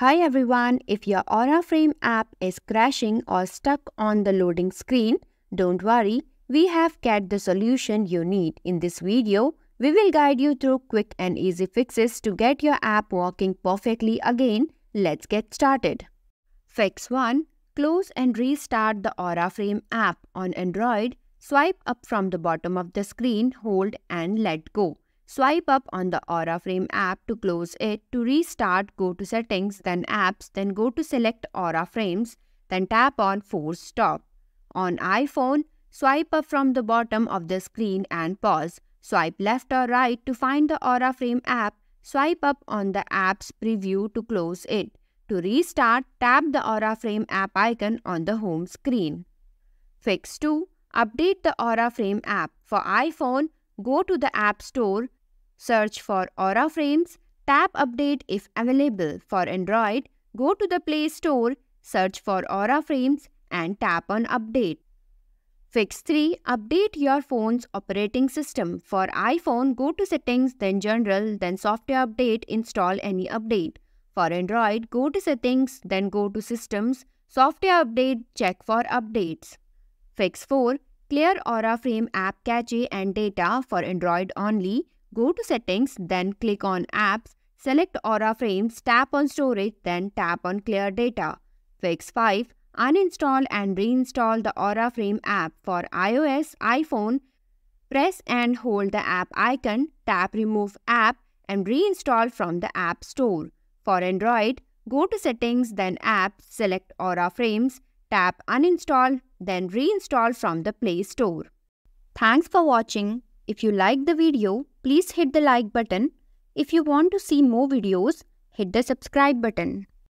Hi everyone, if your Aura Frame app is crashing or stuck on the loading screen, don't worry, we have got the solution you need. In this video, we will guide you through quick and easy fixes to get your app working perfectly again. Let's get started. Fix 1. Close and restart the Aura Frame app on Android. Swipe up from the bottom of the screen, hold and let go. Swipe up on the Aura Frame app to close it. To restart, go to Settings, then Apps, then go to Select Aura Frames, then tap on Force Stop. On iPhone, swipe up from the bottom of the screen and pause. Swipe left or right to find the Aura Frame app. Swipe up on the app's preview to close it. To restart, tap the Aura Frame app icon on the home screen. Fix 2. Update the Aura Frame app. For iPhone, go to the App Store, Search for Aura Frames, tap Update if available. For Android, go to the Play Store, search for Aura Frames and tap on Update. Fix 3. Update your phone's operating system. For iPhone, go to Settings, then General, then Software Update, install any update. For Android, go to Settings, then go to Systems, Software Update, check for updates. Fix 4. Clear Aura Frame app cache and data for Android only. Go to settings, then click on apps, select Aura Frames, tap on storage, then tap on clear data. Fix 5. Uninstall and reinstall the Aura Frame app for iOS, iPhone. Press and hold the app icon, tap remove app and reinstall from the app store. For Android, go to settings, then apps, select Aura Frames, tap uninstall, then reinstall from the Play Store. Thanks for watching. If you like the video, please hit the like button. If you want to see more videos, hit the subscribe button.